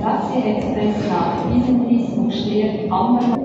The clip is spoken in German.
Taxi Express nach Wiesenwies und steht anderen